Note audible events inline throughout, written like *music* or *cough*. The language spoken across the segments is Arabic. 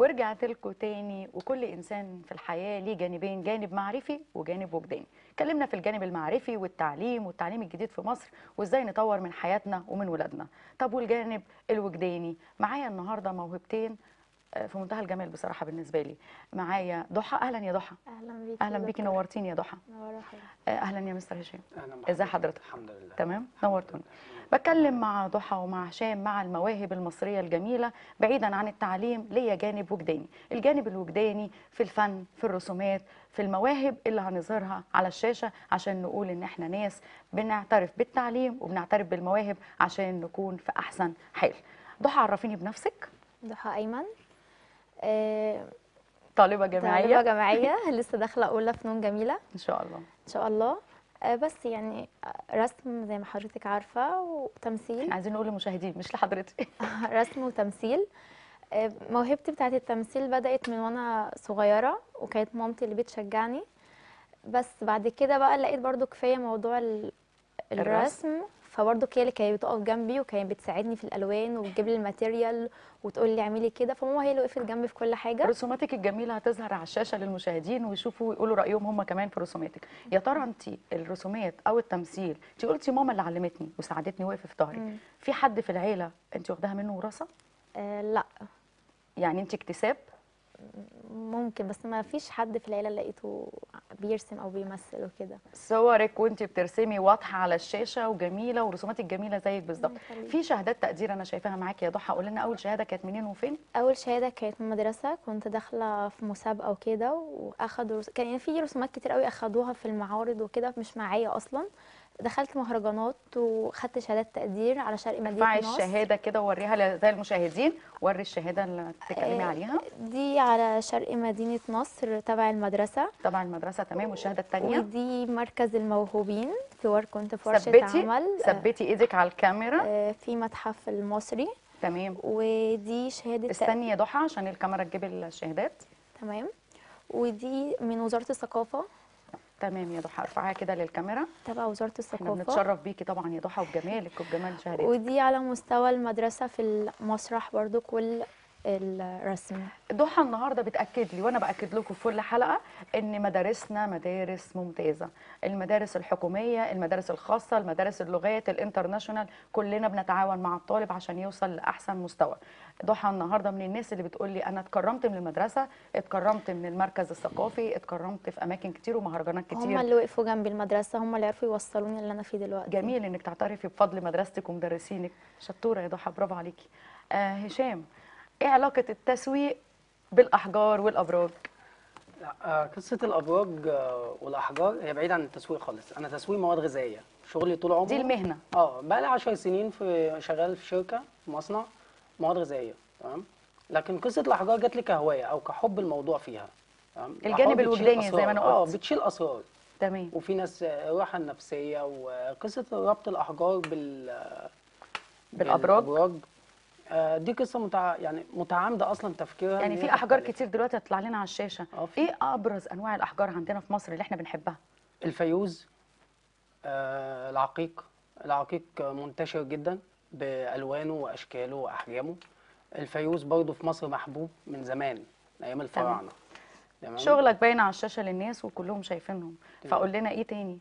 ورجعت لكم تاني وكل إنسان في الحياة ليه جانبين جانب معرفي وجانب وجداني اتكلمنا في الجانب المعرفي والتعليم والتعليم الجديد في مصر وإزاي نطور من حياتنا ومن ولادنا. طب والجانب الوجداني؟ معايا النهارده موهبتين في منتهى الجمال بصراحة بالنسبة لي. معايا ضحى. أهلا يا ضحى. أهلا بيكي أهلا بيكي. نورتيني يا ضحى. آه، أهلا يا مستر هشام. أهلا ازي حضرتك؟ الحمد لله. تمام؟ نورتوني. بتكلم مع ضحى ومع هشام مع المواهب المصرية الجميلة بعيدا عن التعليم ليا جانب وجداني. الجانب الوجداني في الفن في الرسومات في المواهب اللي هنظهرها على الشاشة عشان نقول إن إحنا ناس بنعترف بالتعليم وبنعترف بالمواهب عشان نكون في أحسن حال. ضحى عرفيني بنفسك. ضحى أيمن. آه، طالبة جامعية. جامعية *laughs* لسه داخلة أولى فنون جميلة. إن شاء الله. إن شاء الله. آه، بس يعني آه، رسم زي ما حضرتك عارفة وتمثيل. عايزين نقول للمشاهدين مش لحضرتك. *laughs* رسم وتمثيل. موهبتي بتاعت التمثيل بدأت من وأنا صغيرة وكانت مامتي اللي بتشجعني. بس بعد كده بقى لقيت برضو كفاية موضوع الرسم. فبرضه هي اللي كانت بتقف جنبي وكانت بتساعدني في الألوان وتجيب لي الماتيريال وتقول لي اعملي كده. فماما هي اللي وقفت جنبي في كل حاجة. رسوماتك الجميلة هتظهر على الشاشة للمشاهدين ويشوفوا ويقولوا رأيهم هم كمان في رسوماتك. يا ترى انت الرسومات أو التمثيل انت قلتي ماما اللي علمتني وساعدتني وقفت في ظهري. في حد في العيلة انت واخداها منه وراثه آه لا. يعني انت اكتساب؟ ممكن بس ما فيش حد في العيلة لقيته بيرسم أو بيمثل وكده. صورك وانت بترسمي واضحة على الشاشة وجميلة ورسوماتك جميله زيك بالظبط. في شهادات تقدير أنا شايفاها معاكي يا ضحى؟ قول لنا أول شهادة كانت منين وفين؟ أول شهادة كانت من مدرسة كنت داخلة في مسابقة وكده وأخدوا رس... كان يعني في رسومات كتير قوي أخدوها في المعارض وكده مش معايا أصلا. دخلت مهرجانات وخدت شهادات تقدير على شرق مدينة نصر الشهادة كده ووريها زي المشاهدين وري الشهادة اللي بتتكلمي آه، عليها. دي على شرق مدينة نصر تبع المدرسة. تبع المدرسة تمام. والشهادة الثانية ودي مركز الموهوبين في ور كنت في ورشة ثبتي؟ عمل. آه، ثبتي إيدك على الكاميرا؟ آه، في متحف المصري. تمام. ودي شهادة استني يا ضحى عشان الكاميرا تجيب الشهادات. تمام. ودي من وزارة الثقافة. تمام يا ضحى ارفعيها كده للكاميرا. تبع وزارة إحنا الثقافة. بنتشرف بيكي طبعا يا ضحى وبجمالك وبجمال شهادتك. ودي على مستوى المدرسة في المسرح برضو كل الرسم. ضحى النهارده بتأكد لي وأنا بأكد لكم في كل حلقة إن مدارسنا مدارس ممتازة. المدارس الحكومية المدارس الخاصة المدارس اللغات الانترناشونال كلنا بنتعاون مع الطالب عشان يوصل لأحسن مستوى. ضحى النهارده من الناس اللي بتقول لي أنا اتكرمت من المدرسة اتكرمت من المركز الثقافي اتكرمت في أماكن كتير ومهرجانات هم كتير اللي وقفوا جنبي المدرسة هم اللي عرفوا يوصلوني اللي أنا فيه دلوقتي. جميل إنك تعترفي بفضل مدرستك ومدرسينك. شطورة يا ضحى برافو عليكي. آه هشام إيه علاقة التسويق بالأحجار والأبراج؟ لا، آه، قصة الأبراج آه، والأحجار هي بعيدة عن التسويق خالص. أنا تسويق مواد غذائية. شغلي طول عمري دي المهنة. آه بقى لي 10 سنين في شغال في شركة في مصنع مواد غذائية تمام؟ لكن قصة الأحجار جات لي كهواية أو كحب الموضوع فيها تمام؟ الجانب الوجداني زي ما أسرار. قلت. آه بتشيل أسرار. تمام. وفي ناس آه، الراحه النفسيه وقصة ربط الأحجار بال بالأبراج؟ آه، دي قصة متع... يعني متعامده أصلا تفكيرها يعني في أحجار. كتير دلوقتي هتطلع لنا على الشاشة. آه في. إيه أبرز أنواع الأحجار عندنا في مصر اللي إحنا بنحبها؟ الفيوز آه، العقيق. العقيق منتشر جدا بألوانه وأشكاله وأحجامه. الفيروز برضو في مصر محبوب من زمان من أيام الفراعنة. تمام؟ شغلك باين على الشاشة للناس وكلهم شايفينهم. فقول لنا إيه تاني؟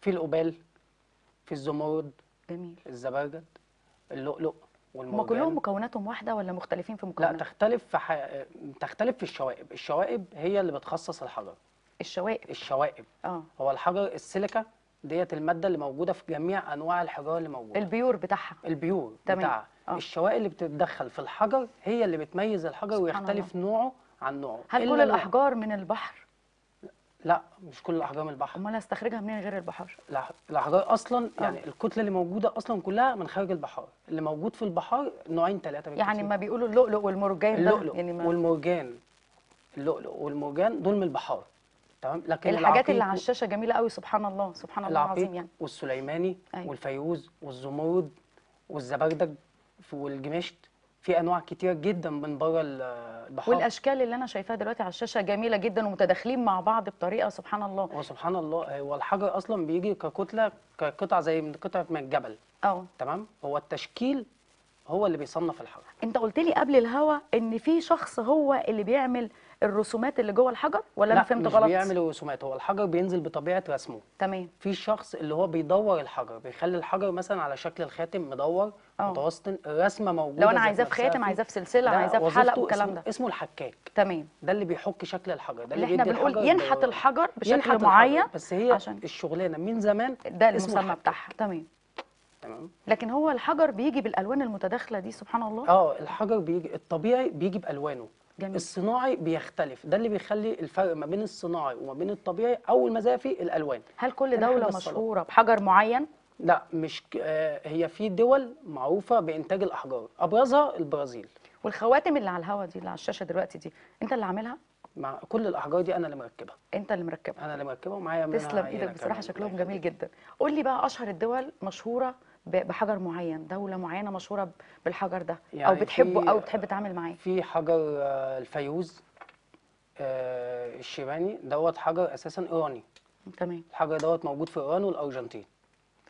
في الأوبال في الزمرد جميل. الزبرجد اللؤلؤ. والمرجان كلهم مكوناتهم واحدة ولا مختلفين في لا مكوناتهم؟ تختلف في ح... تختلف في الشوائب. الشوائب هي اللي بتخصص الحجر. الشوائب. الشوائب. آه. هو الحجر السيليكا ديت المادة اللي موجودة في جميع أنواع الحجار اللي موجودة. ال pure بتاعها. ال pure تمام. بتاعها. آه. الشوائب اللي بتتدخل في الحجر هي اللي بتميز الحجر ويختلف نوعه عن نوعه. هل كل الأحجار من البحر؟ لا مش كل الاحجار من البحر. أمال أستخرجها منين غير البحار؟ الاحجار أصلا آه. يعني الكتلة اللي موجودة أصلا كلها من خارج البحار. اللي موجود في البحار نوعين ثلاثة يعني ما بيقولوا اللؤلؤ والمرجان اللؤلؤ يعني ما والمرجان. اللؤلؤ والمرجان دول من البحار. تمام؟ لكن الحاجات اللي على الشاشة جميلة قوي سبحان الله سبحان الله العظيم يعني. والسليماني أيوة. والفيروز والزمرد والزبردج والجمشت في أنواع كتير جدا من بره ال- البحار. والأشكال اللي أنا شايفاها دلوقتي على الشاشة جميلة جدا ومتداخلين مع بعض بطريقة سبحان الله. هو سبحان الله هو الحجر أصلا بيجي ككتلة كقطع زي من قطعة من الجبل. آه تمام؟ هو التشكيل هو اللي بيصنف الحجر. أنت قلت لي قبل الهوا إن في شخص هو اللي بيعمل الرسومات اللي جوه الحجر ولا أنا لا فهمت مش غلط؟ بيعمل الرسومات هو الحجر بينزل بطبيعة رسمه. تمام. في شخص اللي هو بيدور الحجر بيخلي الحجر مثلا على شكل الخاتم مدور آه. متوسط الرسمه موجودة لو أنا عايزاه في خاتم. عايزاه في سلسلة عايزاه في حلق والكلام ده. اسمه الحكاك. تمام. ده اللي بيحك شكل الحجر ده اللي اللي إحنا بنقول ينحت الحجر بشكل ينحت الحجر. معين بس هي عشان الشغلانة من زمان ده المسمى. بتاعها. تمام. تمام. لكن هو الحجر بيجي بالألوان المتداخلة دي سبحان الله. آه الحجر بيجي الطبيعي بيجي بألوانه. جميل. الصناعي بيختلف ده اللي بيخلي الفرق ما بين الصناعي وما بين الطبيعي اول زي فيه الألوان هل كل دولة. مشهورة بحجر معين لا مش ك- آه هي في دول معروفة بإنتاج الأحجار أبرزها البرازيل والخواتم اللي على الهوا دي اللي على الشاشة دلوقتي دي أنت اللي عاملها مع كل الأحجار دي أنا اللي مركبها أنت اللي مركبها أنا اللي مركبها ومعايا تسلم إيدك بصراحة. شكلهم جميل. *laughs* جدا قول لي بقى أشهر الدول مشهورة بحجر معين دولة معينة مشهورة بالحجر ده أو يعني بتحبه في- أو بتحب تتعامل معاه. في حجر آه، الفيروز آه، الشيباني دوت حجر أساسا إيراني. تمام. الحجر دوت موجود في إيران والأرجنتين.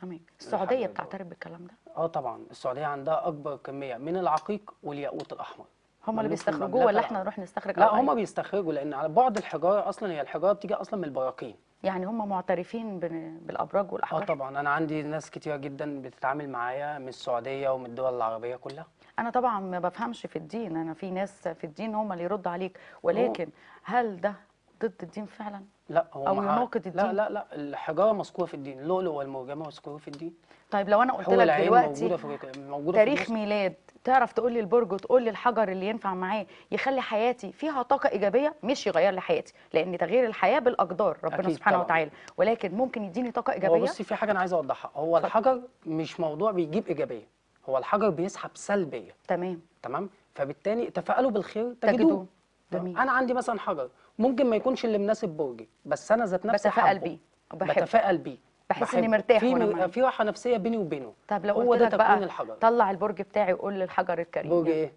تمام. السعودية بتعترف بالكلام ده؟ آه طبعا. السعودية عندها أكبر كمية من العقيق والياقوت الأحمر. هم اللي بيستخرجوه ولا إحنا نروح نستخرج لا هم بيستخرجوا لأن على بعد الحجارة أصلا هي الحجارة بتيجي أصلا من البراكين. يعني هم معترفين بالأبراج آه والاحجار طبعا. أنا عندي ناس كتيرة جدا بتتعامل معايا من السعودية ومن الدول العربية كلها. أنا طبعا ما بفهمش في الدين. أنا في ناس في الدين هم اللي يردوا عليك. ولكن هل ده ضد الدين فعلا؟ لا هو أو مع- يناقض لا الدين. لا لا. الحجارة مذكورة في الدين. اللؤلؤ والمرجان مذكورين في الدين. طيب لو أنا قلت لك دلوقتي موجودة في موجودة في تاريخ النص. ميلاد تعرف تقول لي البرج وتقول لي الحجر اللي ينفع معاه يخلي حياتي فيها طاقة إيجابية؟ مش يغير لي حياتي لأن تغيير الحياة بالأقدار ربنا سبحانه طبعاً. وتعالى. ولكن ممكن يديني طاقة هو إيجابية؟ بصي في حاجة أنا عايز أوضحها. هو الحجر مش موضوع بيجيب إيجابية هو الحجر بيسحب سلبية. تمام. تمام؟ فبالتالي تفائلوا بالخير تجدوه. جميل. أنا عندي مثلا حجر ممكن ما يكونش اللي مناسب برجي بس أنا ذات نفسي بتفائل. بيه. بتفائل بيه. بحس بحبه. مرتاح في وأنا م- معاه. في راحه نفسية بيني وبينه. طب لو هو قلت ده تكوين الحجر. طلع البرج بتاعي وقول لي الحجر الكريم. برج. إيه؟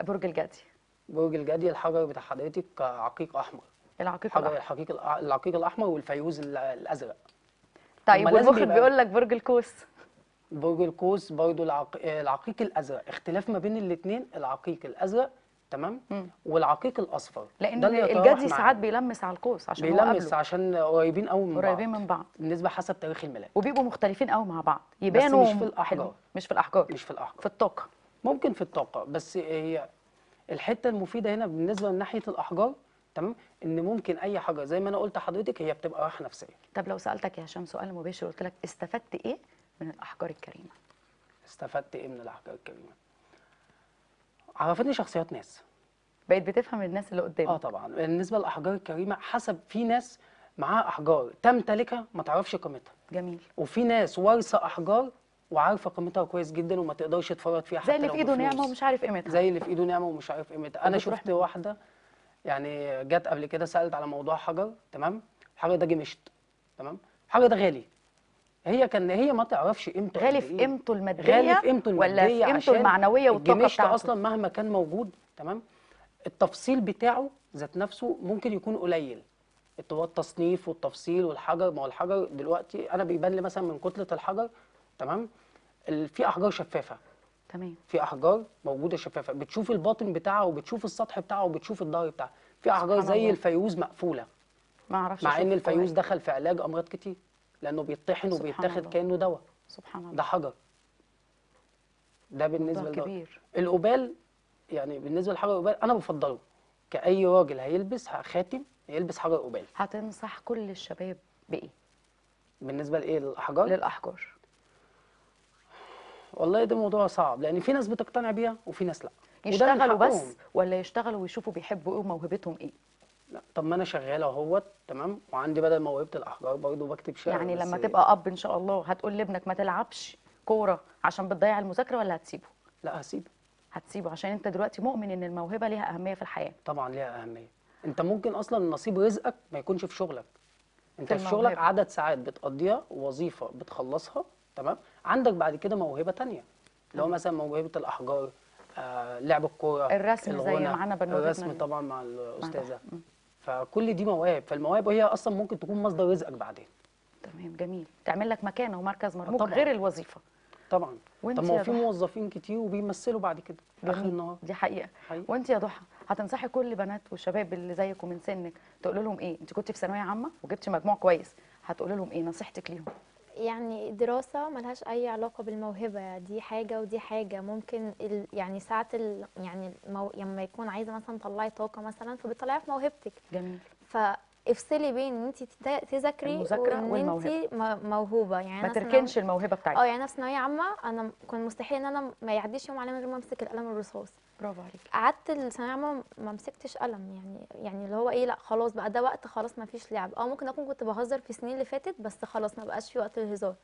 برج الجدي. برج الجدي الحجر بتاع حضرتك عقيق أحمر. العقيق حجر الأحمر. الحقيق العقيق الأحمر والفيوز ال- الأزرق. طيب يبقى- بيقول لك برج القوس. برج القوس العق... العقيق الأزرق. اختلاف ما بين الاثنين العقيق الأزرق تمام؟ مم. والعقيق الأصفر. لأن الجدي. ساعات بيلمس على القوس عشان بيلمس عشان قريبين قوي من قريبين بعض. من بعض. بالنسبة حسب تاريخ الميلاد. وبيبقوا مختلفين قوي مع بعض. يبانوا مش في الأحجار. حلوين. مش في الأحجار. مش في الأحجار. في الطاقة. ممكن في الطاقة. بس هي الحتة المفيدة هنا بالنسبة من ناحية الأحجار تمام؟ إن ممكن أي حجر زي ما أنا قلت لحضرتك هي بتبقى راحة نفسية. طب لو سألتك يا هشام سؤال مباشر قلت لك استفدت إيه من الأحجار الكريمة؟ استفدت إيه من الأحجار الكريمة؟ عرفتني شخصيات ناس. بقيت بتفهم الناس اللي آه قدامك طبعا. بالنسبة للأحجار الكريمة حسب في ناس معاها أحجار تمتلكها ما تعرفش قيمتها. جميل. وفي ناس وارثه أحجار وعارفة قيمتها كويس جدا وما تقدرش تفرط فيها زي حتى اللي لو في إيده. نعمة ومش عارف قيمتها. زي اللي في إيده نعمة ومش عارف قيمتها. أنا شفت واحدة يعني جت قبل كده سألت على موضوع حجر تمام؟ الحجر ده جمشت تمام؟ الحجر ده غالي. هي كان هي ما تعرفش قيمته غالي قد في إيه. قيمته المادية غالي في قيمته ولا المادية في قيمته المعنوية والطاقة بتاعته؟ أصلا مهما كان موجود تمام؟ التفصيل بتاعه ذات نفسه ممكن يكون قليل. هو التصنيف والتفصيل والحجر ما هو الحجر دلوقتي أنا بيبان لي مثلا من كتلة الحجر تمام؟ في أحجار شفافة. تمام. في أحجار موجودة شفافة. بتشوف الباطن بتاعها وبتشوف السطح بتاعها وبتشوف الظهر بتاعها. في أحجار زي الله. الفيروز مقفولة. ما أعرفش مع إن الفيروز فوائد. دخل في علاج أمراض كتير. لأنه بيطحن وبيتاخد. كأنه دواء. سبحان الله. ده حجر. ده بالنسبة لده كبير. الأوبال يعني بالنسبة لحجر الأوبال أنا بفضله. كأي راجل هيلبس خاتم يلبس حجر أوبال هتنصح كل الشباب بإيه؟ بالنسبة لإيه؟ للأحجار؟ للأحجار. والله ده موضوع صعب لأن في ناس بتقتنع بيها وفي ناس لأ. يشتغلوا بس. ولا يشتغلوا ويشوفوا بيحبوا إيه وموهبتهم إيه. لا طب ما أنا شغال أهوت تمام؟ وعندي بدل موهبه الأحجار برضه بكتب شعر يعني لما تبقى أب إن شاء الله هتقول لابنك ما تلعبش كورة عشان بتضيع المذاكرة ولا هتسيبه؟ لا هسيبه. هتسيبه عشان أنت دلوقتي مؤمن إن الموهبة ليها أهمية في الحياة. طبعا ليها أهمية. أنت ممكن أصلا نصيب رزقك ما يكونش في شغلك. أنت في في شغلك. عدد ساعات بتقضيها وظيفة بتخلصها تمام؟ عندك بعد كده موهبة تانية. اللي هو مثلا موهبة الأحجار آه لعب الكورة الرسم زي الغنى، معانا بنوتتنا الرسم. طبعا مع الأستاذة. فكل دي مواهب فالمواهب هي أصلا ممكن تكون مصدر رزقك بعدين. تمام جميل. تعمل لك مكانه ومركز مرموق طبعاً. غير الوظيفة. طبعا. طب ما هو في؟ موظفين كتير وبيمثلوا بعد كده آخر جميل. النهار. دي حقيقة. حقيقي. وأنت يا ضحى هتنصحي كل بنات والشباب اللي زيك ومن سنك تقول لهم إيه؟ أنت كنت في ثانوية عامة وجبتي مجموع كويس هتقول لهم إيه؟ نصيحتك ليهم. يعني الدراسة ملهاش أي علاقة بالموهبة دي حاجة ودي حاجة. ممكن ال يعني ساعة ال يعني المو... لما يكون عايزة مثلا تطلعي طاقة مثلا فبتطلعيها في موهبتك. جميل. فافصلي بين إن انت تذاكري وإن. انت م- موهوبة. يعني ما تركنش الموهبة آه بتاعتك يعني أنا في ثانوية عامة أنا كان مستحيل إن أنا ما يعديش يوم عليا من غير ما أمسك القلم الرصاص برافو عليكي. قعدت الثانوية عامة ما مسكتش قلم. يعني يعني اللي هو إيه لأ خلاص بقى ده وقت خلاص ما فيش لعب. آه ممكن أكون كنت بهزر في السنين اللي فاتت بس خلاص ما بقاش في وقت الهزار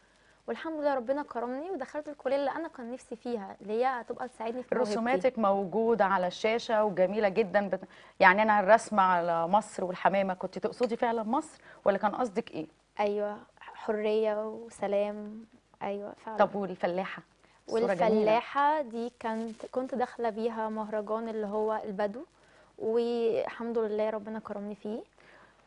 والحمد لله ربنا كرمني ودخلت الكلية اللي أنا كان نفسي فيها اللي هي هتبقى تساعدني في. رسوماتك موجودة على الشاشة وجميلة جدا بت... يعني أنا الرسمة على مصر والحمامة كنت تقصدي فعلا مصر ولا كان قصدك إيه؟ أيوه حرية وسلام أيوه فعلا طب جميلة. والفلاحة دي كانت كنت داخلة بيها مهرجان اللي هو البدو والحمد لله ربنا كرمني فيه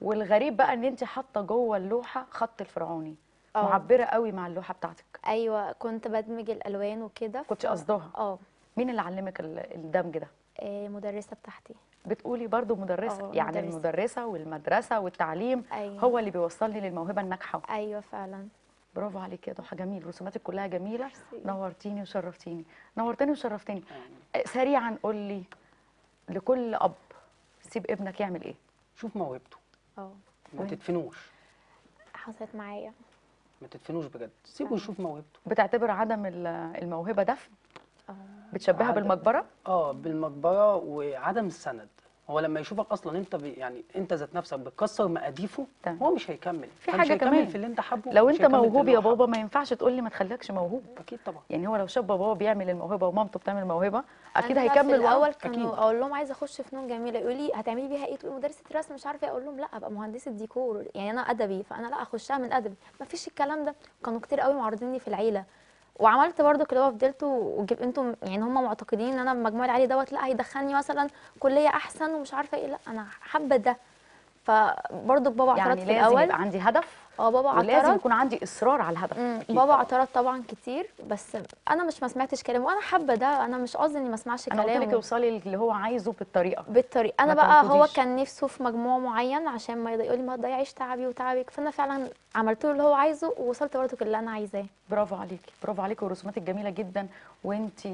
والغريب بقى إن أنت حاطة جوه اللوحة خط الفرعوني آه. معبرة قوي مع اللوحة بتاعتك. أيوه كنت بدمج الألوان وكده كنت قصدها. آه. مين اللي علمك ال- الدمج ده؟ آه، مدرسة بتاعتي. بتقولي برضو مدرسة آه، يعني مدرسة. المدرسة والمدرسة والتعليم أيوه. هو اللي بيوصلني للموهبة الناجحة. أيوه فعلا. برافو عليك يا ضحى جميل. رسوماتك كلها جميلة. ميرسي. نورتيني وشرفتيني. نورتني وشرفتيني. آه، سريعا قول لي لكل أب سيب ابنك يعمل إيه؟ شوف موهبته. آه. ما تدفنوش. حصلت معايا. ما تدفنوش بجد. سيبه. يشوف موهبته. بتعتبر عدم ال- الموهبة دفن؟ آه. بتشبهها. بالمقبرة؟ آه بالمقبرة وعدم السند. هو لما يشوفك أصلا أنت بي يعني أنت ذات نفسك بتكسر مقاديفه تمام. هو مش هيكمل في هيكمل كمان. في اللي أنت حابه لو مش أنت هيكمل في موهوب يا. بابا ما ينفعش تقول لي ما تخليكش موهوب أكيد طبعا يعني هو لو شاف باباه بيعمل الموهبة ومامته بتعمل موهبة أكيد هيكمل في. الأول. كانوا أقول لهم عايزة أخش فنون جميلة يقولوا لي هتعملي بيها إيه تقولي مدرسة رسم مش عارفة إيه أقول لهم لا أبقى مهندسة ديكور يعني أنا أدبي فأنا لا أخشها من أدبي ما فيش الكلام ده كانوا كتير قوي معارضيني في العيلة وعملت برضو كده هو فضلت وجب أنتم يعني هم معتقدين إن أنا المجموع العالي دوت لأ هيدخلني مثلا كلية أحسن ومش عارفة إيه لأ أنا حابة ده. فبرضو بابا اعترض يعني في لازم الأول. يبقى عندي هدف؟ آه بابا اعترض. يكون عندي إصرار على الهدف. بابا. اعترض طبعا كتير بس أنا مش ما سمعتش كلامه. وأنا حابة ده أنا مش قصدي إني ما أسمعش أنا قلت لك كلامه. اوصلي اللي هو عايزه بالطريقة. بالطريقة. أنا بقى هو. كان نفسه في مجموع معين عشان ما يقول لي ما تضيعيش تعبي وتعبك. فأنا فعلا عملت له اللي هو عايزه ووصلت برضه اللي أنا عايزاه. برافو عليكي. برافو عليكي ورسوماتك جميله جدا. وانت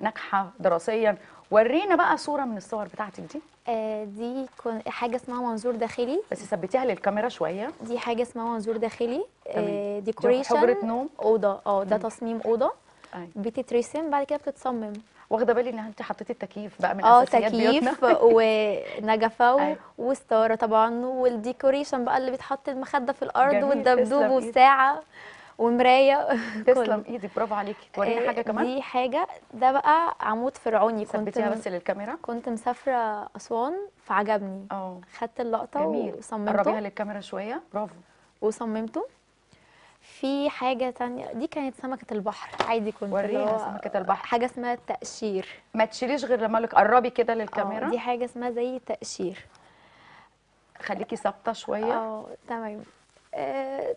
ناجحة دراسيا. ورينا بقى صورة من الصور بتاعتك دي. آه دي حاجة اسمها منظور داخلي. بس ثبتيها للكاميرا شوية. دي حاجة اسمها منظور داخلي. آه دي decoration حجرة نوم. أوضة. آه ده مم. تصميم أوضة. أيوة. بتترسم بعد كده بتتصمم. واخدة بالي إن أنت حطيتي التكييف بقى من آه تكييف *laughs* ونجفة و-. وستارة طبعا وال decoration بقى اللي بيتحط المخدة في الأرض والدبدوب. والساعة. ومراية. *laughs* تسلم. إيدك برافو عليكي. ورينا آه، حاجة كمان. دي حاجة. ده بقى عمود فرعوني. كنت ثبتيها بس للكاميرا. كنت مسافرة أسوان فعجبني. آه خدت اللقطة جميل. قربيها وصممته للكاميرا شوية. برافو. وصممته. في حاجة تانية. دي كانت سمكة البحر. عادي كنت ورينا سمكة البحر. حاجة اسمها التقشير ما تشيليش غير لما لك قربي كده آه، للكاميرا دي حاجة اسمها زي تقشير خليكي ثابتة شوية. آه تمام. آه،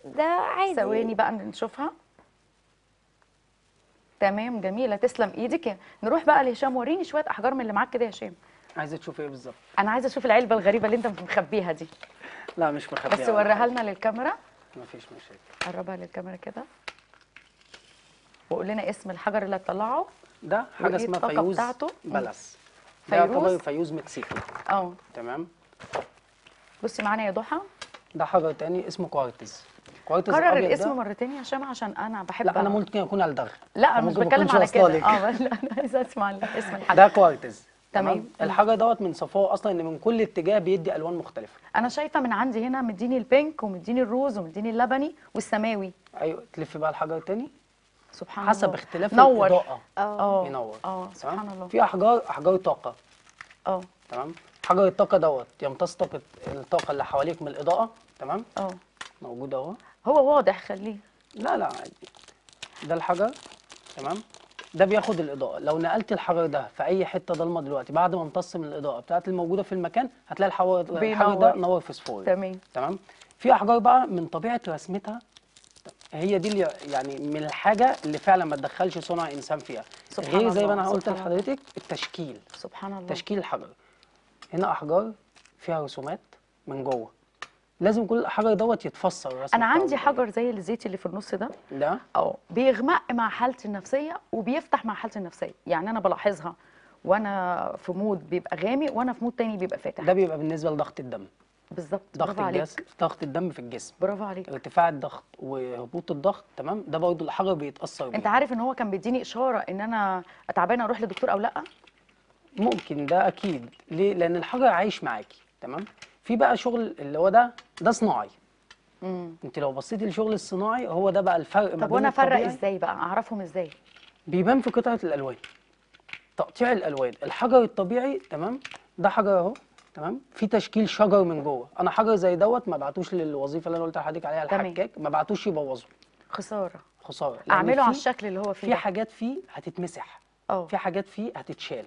ده عادي. ثواني بقى نشوفها. تمام جميلة. تسلم إيدك. نروح بقى لهشام. وريني شوية أحجار من اللي معاك كده يا هشام. عايزة تشوف إيه بالظبط؟ أنا عايزة أشوف العلبة الغريبة اللي انت مخبيها دي. لا مش مخبيه بس وريها لنا للكاميرا. مفيش مشاكل. قربها للكاميرا كده. وقول لنا اسم الحجر اللي هتطلعه. ده حاجة اسمها فيوز بتاعته؟ بلس. ده فيروز؟ فيروز مكسيكي آه. تمام. بصي معانا يا ضحى. ده حجر تاني اسمه كوارتز. كوارتز كرر الاسم ده مرتين يا هشام عشان أنا بحب لا أنا ممكن على الدغ لا مش فممكن بتكلم على كده. آه لا أنا عايزه أسمع اسم الحجر ده كوارتز. تمام. الحجر دوت من صفائه أصلا إن من كل اتجاه بيدي ألوان مختلفة. أنا شايفة من عندي هنا مديني ال pink ومديني الروز ومديني اللبني والسماوي. أيوه تلف بقى الحجر تاني. سبحان حسب الله. اختلاف نور. الإضاءة. آه. ينور. آه؟ سبحان الله. في احجار أحجار طاقة. آه. تمام؟ حجر الطاقة دوت يمتص طاقة الطاقة اللي حواليك من الإضاءة تمام؟ آه. موجود أهو. هو واضح خليه. لا لا عادي. ده الحجر تمام؟ ده بياخد الإضاءة. لو نقلت الحجر ده في أي حتة ضلمة دلوقتي بعد ما امتص من الإضاءة بتاعت الموجودة في المكان هتلاقي الحجر الحجر ده. نور فسفوري تمام. تمام؟ في أحجار بقى من طبيعة رسمتها هي دي اللي يعني من الحاجة اللي فعلا ما تدخلش صنع إنسان فيها. سبحان غير زي ما أنا قلت. لحضرتك التشكيل. سبحان الله. تشكيل الحجر. هنا أحجار فيها رسومات من جوه. لازم كل حجر دوت يتفسر أنا عندي. حجر زي الزيت اللي في النص ده. ده؟ آه بيغمق مع حالتي النفسية وبيفتح مع حالتي النفسية. يعني أنا بلاحظها. وأنا في mood بيبقى غامق وأنا في mood تاني بيبقى فاتح. ده بيبقى بالنسبة لضغط الدم. بالظبط. ضغط الجسم ضغط الدم في الجسم. برافو عليك. ارتفاع الضغط وهبوط الضغط تمام؟ ده برضو الحجر بيتأثر بيه. أنت عارف إن هو كان بيديني إشارة إن أنا تعبانة أروح لدكتور أو لأ؟ ممكن ده أكيد. ليه؟ لأن الحجر عايش معاكي تمام؟ في بقى شغل اللي هو ده ده صناعي. امم أنت لو بصيتي للشغل الصناعي هو ده بقى الفرق طب وأنا أفرق إزاي بقى؟ أعرفهم إزاي؟ بيبان في قطعة الألوان. تقطيع الألوان. الحجر الطبيعي تمام؟ ده حجر أهو تمام؟ في تشكيل شجر من جوه. أنا حجر زي دوت ما بعتوش للوظيفة اللي أنا قلت لحضرتك عليها. الحكاك ما بعتوش يبوظه. خسارة. خسارة. أعمله على الشكل اللي هو فيه في. حاجات فيه هتتمسح. آه في حاجات فيه هتتشال.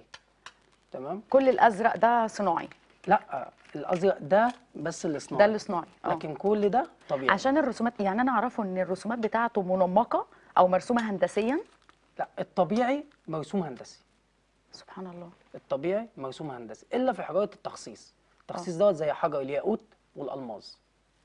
تمام؟ كل الأزرق ده صناعي. لا الأزرق ده بس اللي صناعي. ده اللي صناعي. آه. لكن كل ده طبيعي. عشان الرسومات يعني أنا أعرفه إن الرسومات بتاعته منمقة أو مرسومة هندسيا؟ لا الطبيعي مرسوم هندسي. سبحان الله. الطبيعي مرسوم هندسي إلا في حجاره التخصيص. التخصيص دوت زي حجر الياقوت والالماس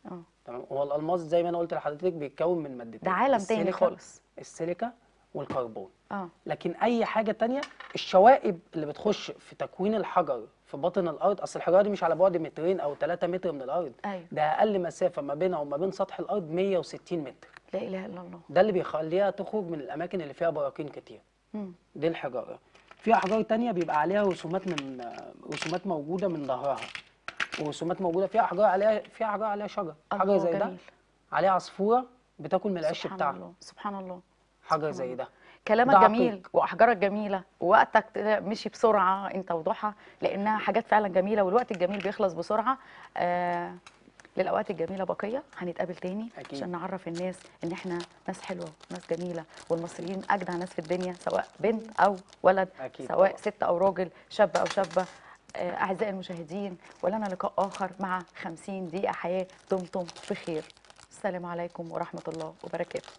آه. تمام؟ هو الالماس زي ما أنا قلت لحضرتك بيتكون من مادتين. ده عالم تاني خالص. السيليكا والكربون. آه. لكن أي حاجة تانية الشوائب اللي بتخش في تكوين الحجر في باطن الأرض أصل الحجارة دي مش على بعد مترين أو 3 متر من الأرض. أيوه. ده أقل مسافة ما بينها وما بين سطح الأرض 160 متر. لا إله إلا الله. ده اللي بيخليها تخرج من الأماكن اللي فيها براكين كتير. مم. دي الحجارة. في احجار تانية بيبقى عليها رسومات من رسومات موجودة من ظهرها. ورسومات موجودة. فيها احجار عليها فيها احجار عليها شجر. حجر زي ده. جميل. عليه عصفورة بتاكل من العش بتاعها. سبحان الله. حجر زي ده كلامك ده جميل عقيق. وأحجارك جميلة ووقتك مشي بسرعة أنت وضحى لأنها حاجات فعلا جميلة والوقت الجميل بيخلص بسرعة آه للأوقات الجميلة بقية هنتقابل تاني أكيد. عشان نعرف الناس إن إحنا ناس حلوة وناس جميلة والمصريين أجدع ناس في الدنيا سواء بنت أو ولد أكيد سواء طبعاً. ست أو راجل شاب أو شابة آه أعزائي المشاهدين ولنا لقاء آخر مع 50 دقيقة حياة دمتم بخير السلام عليكم ورحمة الله وبركاته